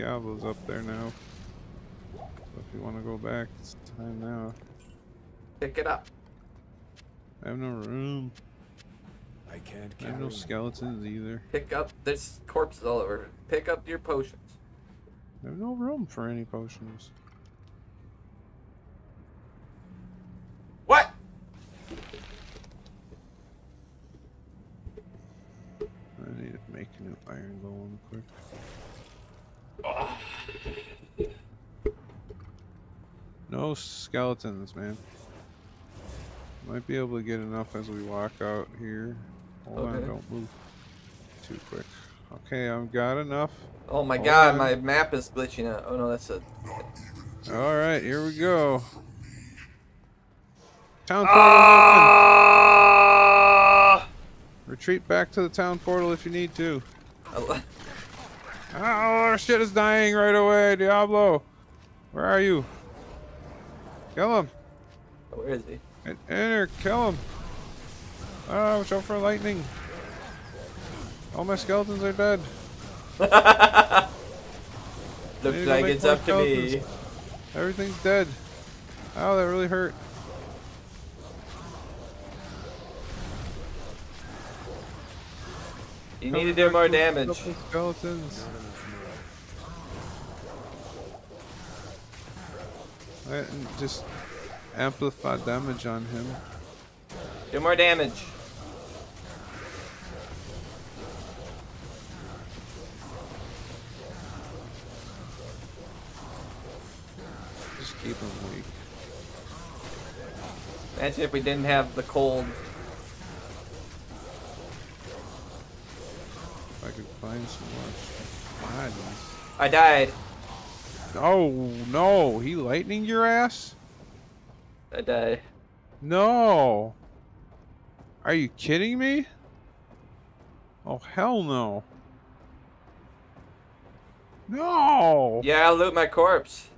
Diablo's up there now. So if you want to go back, it's time now. Pick it up. I have no room. I can't I have no skeletons either. Pick up. There's corpses all over. Pick up your potions. I have no room for any potions. What? I need to make a new iron golem quick. No skeletons, man. Might be able to get enough as we walk out here. Hold on, don't move too quick. Okay, I've got enough. Oh my Hold god, on. my map is glitching out. Oh no, that's a. Alright, here we go. Town portal Ah! Retreat back to the town portal if you need to. Oh, Oh, our shit is dying right away, Diablo. Where are you? Kill him. Where is he? Get in there, kill him. Ah, watch out for lightning. All my skeletons are dead. Looks Need to go like it's up to me. Everything's dead. Oh, that really hurt. You need to do more damage. Skeletons. I just amplify damage on him. Do more damage. Just keep him weak. Imagine if we didn't have the cold. I could find some more bodies. I died. Oh no, he lightning your ass? I died. No. Are you kidding me? Oh hell no. No. Yeah, I'll loot my corpse.